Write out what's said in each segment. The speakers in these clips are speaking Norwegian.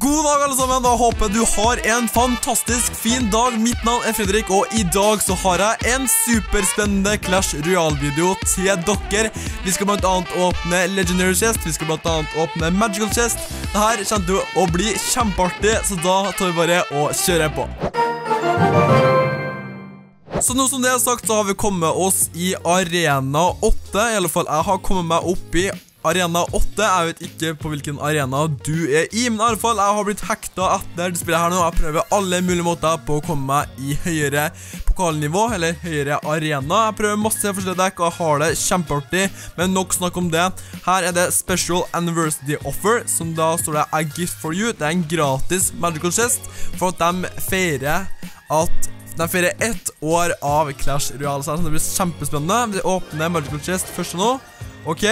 God dag, alle sammen. Da håper du har en fantastisk fin dag. Mitt navn er Fredrik, og i dag så har jeg en superspennende Clash Royale-video til dere. Vi skal blant annet åpne Legendary Chest, vi skal blant annet åpne Magical Chest. Dette kommer til å bli kjempeartig, så da tar vi bare og kjører på. Så nå som det er sagt, så har vi kommet oss i Arena 8. I alle fall, jeg har kommet meg opp i Arena 8. Jeg vet ikke på hvilken arena du er i, men i alle fall, jeg har blitt hekta etter det spillet her nå. Jeg prøver alle mulige måter på å komme meg i høyere pokalnivå, eller høyere arena. Jeg prøver masse forskjellige dekk, og har det kjempeartig, men nok snakk om det. Her er det Special Anniversary Offer, som da står det A Gift for You. Det er en gratis Magical Chest, for at de feirer at de feirer ett år av Clash Royale, så det blir kjempespennende. Vi åpner Magical Chest først nå. Ok,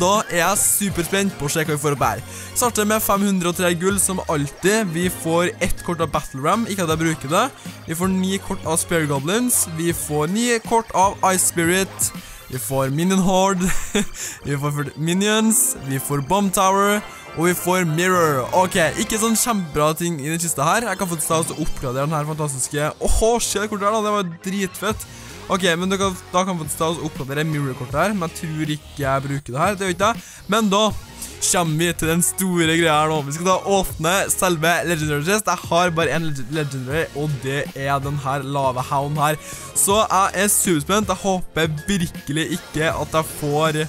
da er jeg superspent på å se hva vi får opp her. Starter med 503 gull som alltid. Vi får ett kort av Battle Ram, ikke at jeg bruker det. Vi får ni kort av Spare Goblins. Vi får ni kort av Ice Spirit. Vi får Minion Horde. vi får Minions. Vi får Bomb Tower. Og vi får Mirror. Ok, ikke sånn kjempebra ting i den kista her. Jeg kan få til å oppgradere den her fantastiske Åhå, se det kortet her da, det var dritfett. Ok, men kan, da kan vi ta oss oppgradere mirror-kortet her, men jeg tror ikke jeg bruker det her, det gjør ikke jeg. Men da kommer vi til den store greia her nå. Vi skal da åpne selve Legendary Chest. Jeg har bare en Legendary, og det er den her lave hound her. Så jeg er superspent. Jeg håper virkelig ikke at jeg får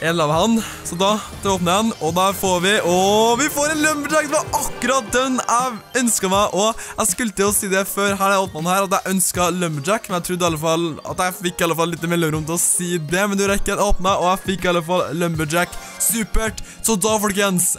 en lavehand. Så da til åpner jeg den, og der får vi Og vi får en lumberjack! Det var akkurat den jeg ønska meg. Og jeg skulle til å si det før her jeg åpna den her, at jeg ønska lumberjack. Men jeg trodde i alle fall at jeg fikk i alle fall litt mellomrom til å si det. Men du rekker åpna, og jeg fikk i alle fall lumberjack. Supert. Så da, folkens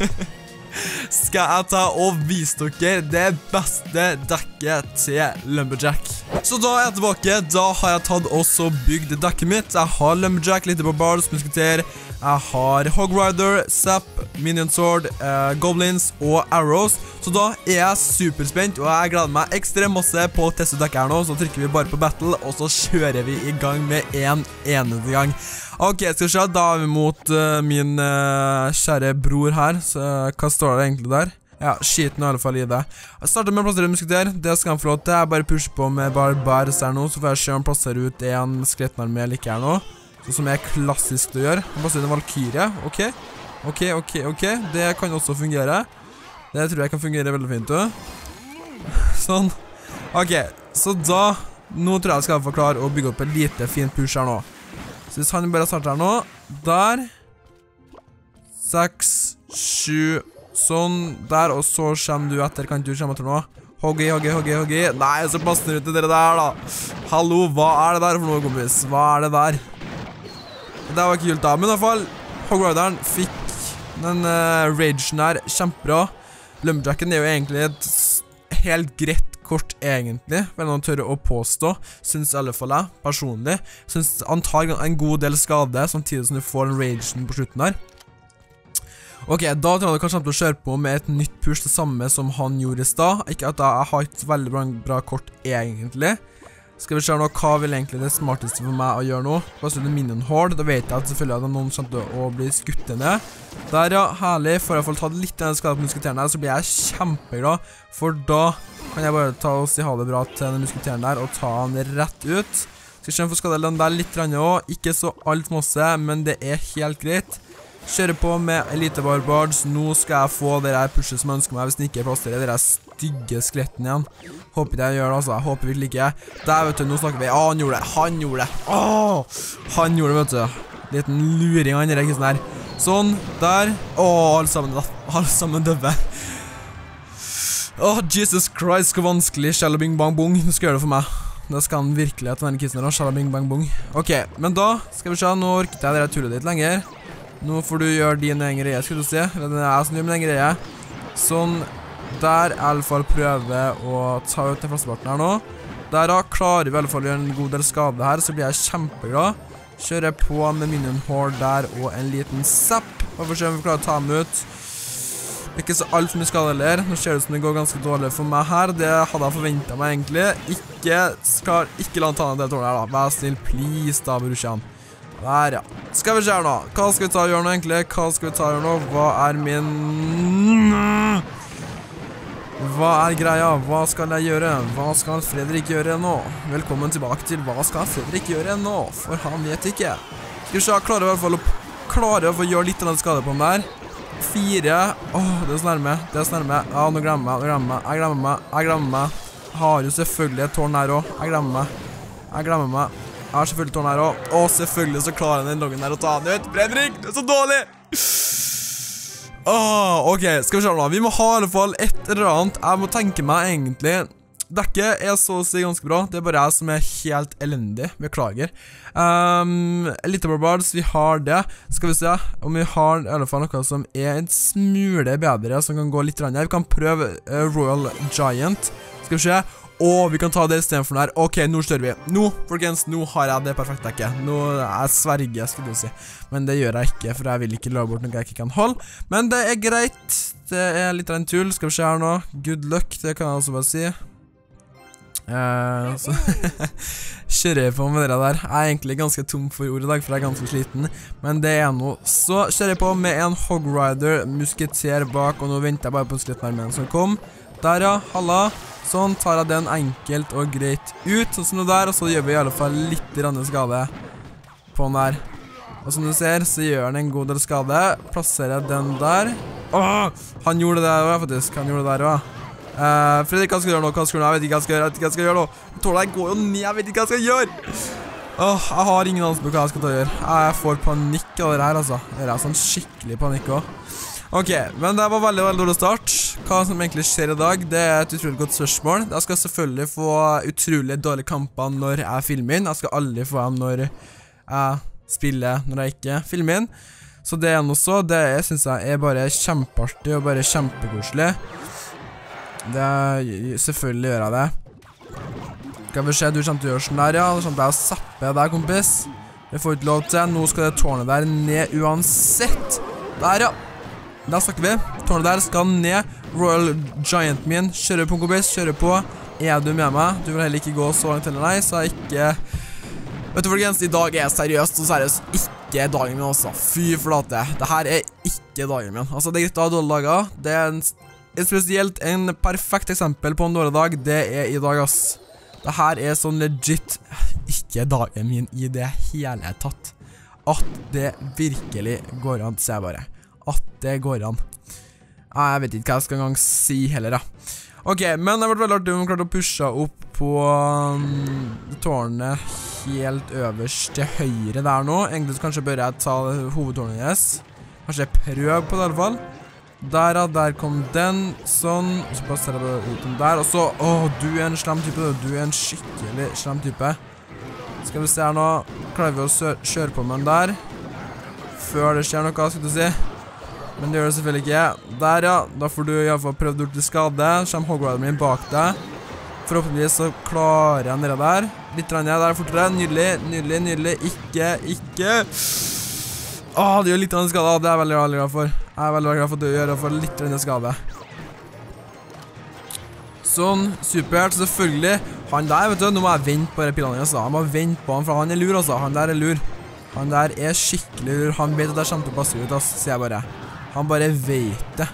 skal jeg ta og vise dere det beste dekket til Lumberjack. Så da er jeg tilbake. Da har jeg tatt også bygd dekket mitt. Jeg har Lumberjack, litt Barbards, Musketer. Jeg har Hog Rider, Zap, Minion Sword, eh, Goblins og Arrows. Så da er jeg superspent, og jeg gleder meg ekstremt masse på å teste dekket her nå. Så trykker vi bare på battle, og så kjører vi i gang med en eneste gang. Ok, skal vi se. Da er vi mot uh, min uh, kjære bror her. Så, hva står det egentlig der? Ja, skiten i alle fall i det. Jeg starter med å plassere en musketer. Det skal han få lov til. Jeg bare pusher på med barbars her nå, så får jeg se om han plasserer ut en skelettnarmé eller her nå. Sånn som er klassisk å gjøre. Han plasserer en valkyrie. Ok. Ok, ok, ok. Det kan også fungere. Det tror jeg kan fungere veldig fint, du. Sånn. Ok, så da Nå tror jeg jeg skal få klare å bygge opp et lite fint push her nå. Så hvis han bare starter her nå Der. Seks, sju Sånn. Der, og så kommer du etter. Kan du komme etter nå? Hoggy, hoggy, hoggy, hoggy. Nei, så passer det ut til dere der, da. Hallo, hva er det der for noe, kompis? Hva er det der? Det var ikke kult, da. Men i hvert fall, Hogrideren fikk den uh, ragen her kjempebra. Lumberjacken er jo egentlig et helt greit kort, egentlig, vil noen tørre å påstå, syns i alle fall jeg, personlig. Syns han tar en god del skade, samtidig som du får den ragen på slutten her. Ok, da tror jeg du kanskje til å kjøre på med et nytt push, det samme som han gjorde i stad. Ikke at jeg har et veldig bra, bra kort, egentlig. Skal vi se nå, hva vil egentlig det smarteste for meg å gjøre nå? Bare det minion horde? Da vet jeg at selvfølgelig at noen kommer til å bli skutt ned. Der, ja, herlig. Får jeg får tatt litt av den på musketeren her, så blir jeg kjempeglad. For da kan jeg bare ta og si ha det bra til den musketeren der, og ta han rett ut. Skal vi se om jeg får skade den der litt også. Ikke så alt masse, men det er helt greit. Kjører på med Elite Barbards. Nå skal jeg få det der pushet som jeg ønsker meg, hvis den ikke plasserer det der stygge skeletten igjen. Håper ikke jeg gjør det, altså. Jeg håper virkelig ikke. Der, vet du, nå snakker vi. Å, han gjorde det. Han gjorde det. Åh, han gjorde det, vet du. Liten luring av denne kisten her. Sånn, der. Åh, alle sammen. Alle sammen døve. Åh, Jesus Christ, hvor vanskelig. Shalla bing bang bong. Nå skal gjøre det for meg. Det skal han virkelig etter denne kissen her. Shalla bing bang bong. Ok, men da skal vi se. Nå orket jeg det tullet ditt lenger. Nå får du gjøre din egen greie, skulle du si. Eller det er jeg som gjør min egen greie. Sånn. Der i alle fall prøver å ta ut den flasteparten her nå. Der da klarer vi i alle fall å gjøre en god del skade her, så blir jeg kjempeglad. Kjører på med minion horde der og en liten zapp. Og får se om vi klarer å ta dem ut. Ikke så alt mye skade heller. Nå ser det ut som det går ganske dårlig for meg her. Det hadde jeg forventet meg egentlig. Ikke, skal, ikke la han ta ned det tårnet her da. Vær snill, please da, brorsan. Der, ja. Skal vi se her nå. Hva skal vi ta og gjøre nå, egentlig? Hva skal vi ta og gjøre nå? Hva er min hva er greia? Hva skal jeg gjøre? Hva skal Fredrik gjøre nå? Velkommen tilbake til Hva skal Fredrik gjøre nå? For han vet ikke. Skal vi se, klarer i hvert fall å, klarer å gjøre litt skade på den der. Fire. Åh, det er så nærme. Det er så nærme. Ja, nå glemmer jeg. Nå glemmer jeg. Jeg glemmer meg. Jeg glemmer meg. Har jo selvfølgelig et tårn her også. Jeg glemmer meg. Jeg glemmer meg. Har selvfølgelig tårn her også. Og selvfølgelig så klarer den loggen der å ta han ut. Fredrik, du er så dårlig! Åh, ok, skal vi se nå. Vi må ha i alle fall et eller annet. Jeg må tenke meg egentlig Dekket er så å si ganske bra. Det er bare jeg som er helt elendig. Beklager. Um, Little Barbards, vi har det. Skal vi se om vi har i alle fall noe som er en smule bedre, som kan gå litt her. Vi kan prøve uh, Royal Giant. Skal vi se. Og vi kan ta det istedenfor den her. Ok, nå kjører vi. Nå, folkens, nå har jeg det perfekte dekket. Nå jeg sverger, skulle du si. Men det gjør jeg ikke, for jeg vil ikke lage bort noe jeg ikke kan holde. Men det er greit. Det er litt av en tull. Skal vi se her nå. Good luck, det kan jeg også bare si. Uh, så kjører jeg på med det der. Jeg er egentlig ganske tom for ord i dag, for jeg er ganske sliten. Men det er noe. Så kjører jeg på med en Hogrider musketer bak, og nå venter jeg bare på av som kom. Der, ja. Halla. Sånn tar jeg den enkelt og greit ut, sånn som det der, og så gjør vi i alle fall litt skade på den der. Og som du ser, så gjør den en god del skade. Plasserer den der. Åh, han gjorde det der også, faktisk. Han gjorde det der også. Uh, Fredrik, hva skal du gjøre nå? Hva skal du gjøre? Jeg vet ikke hva jeg skal gjøre. Jeg vet ikke hva jeg skal gjøre nå. Tålet går jo ned. Jeg vet ikke hva jeg skal gjøre. Åh, jeg har ingen anelse på hva jeg skal ta og gjøre. Jeg får panikk av det her, altså. Det er sånn skikkelig panikk også. Ok, men det var veldig, veldig dårlig start. Hva som egentlig skjer i dag, det er et utrolig godt spørsmål. Jeg skal selvfølgelig få utrolig dårlige kamper når jeg filmer inn. Jeg skal aldri få dem når jeg spiller når jeg ikke filmer inn. Så det er noe så. Det synes jeg er bare kjempeartig og bare kjempekoselig. Selvfølgelig gjør jeg det. Skal vi se, du kommer til å gjøre sånn der, ja. Du kommer til å zappe deg, kompis. Det får ikke lov til. Nå skal det tårnet der ned uansett. Der, ja. Da snakker vi. Tårnet der skal ned. Royal Giant min. Kjører på, kompis. Kjører på. Er du med meg? Du vil heller ikke gå så langt heller, nei, så jeg ikke Vet du, folkens, i dag er jeg seriøst og seriøst ikke dagen min, også. Fy flate. Det her er ikke dagen min. Altså, det er greit å ha dårlige dager. Det er en, spesielt en perfekt eksempel på en dårlig dag. Det er i dag, ass. Det her er sånn legit ikke dagen min i det hele tatt. At det virkelig går an, ser jeg bare at det går an. Jeg vet ikke hva jeg skal engang si heller, da. Ok, men det ble veldig artig om vi klarte å pushe opp på um, tårnet helt øverst til høyre der nå. Egentlig så kanskje bør jeg ta hovedtårnet deres. Kanskje prøver på det i alle fall. Der, ja. Der kom den. Sånn. Så passer jeg ut den der. Og så Åh, du er en slem type. Du er en skikkelig slem type. Skal vi se her nå. Klarer vi å kjøre på med den der? Før det skjer noe, skal du si. Men det gjør det selvfølgelig ikke. Der, ja. Da får du iallfall prøvd å til skade. Kommer Hogwarden min bak deg. Forhåpentligvis så klarer jeg nede der. Litt rann jeg der fortere. Nydelig, nydelig, nydelig. Ikke, ikke. Åh, det gjør litt av skade. Det er jeg veldig, veldig glad for. Jeg er veldig, glad for at du gjør for litt av skade. Sånn, supert, selvfølgelig Han der, vet du, nå må jeg vente på pillene da. Jeg må vente på han, for han er lur, altså Han der er lur Han der er skikkelig lur Han vet at jeg kommer til å passe ut, ass, sier jeg bare han bare vet det.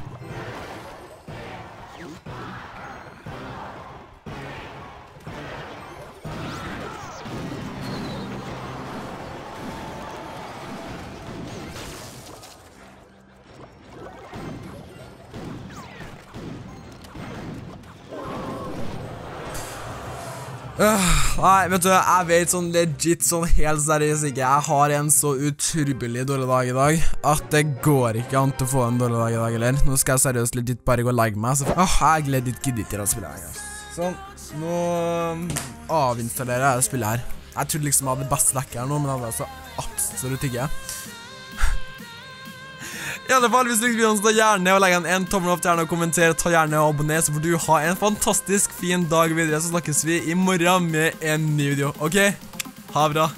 Uh. Nei, vet du, jeg vet sånn legit, sånn helt seriøst ikke Jeg har en så utrolig dårlig dag i dag At det går ikke an til å få en dårlig dag i dag, heller. Nå skal jeg seriøst legit bare gå og legge meg så, Åh, jeg gleder ikke gidder til å spille her Sånn, nå um, avinstallerer jeg spillet her Jeg trodde liksom jeg hadde best dekk her nå, men det hadde altså absolutt ikke i alle fall, hvis du liker videoen, så ta gjerne og legg en tommel opp, gjerne og kommenter, ta gjerne og abonner, så får du ha en fantastisk fin dag videre, så snakkes vi i morgen med en ny video, ok? Ha det bra.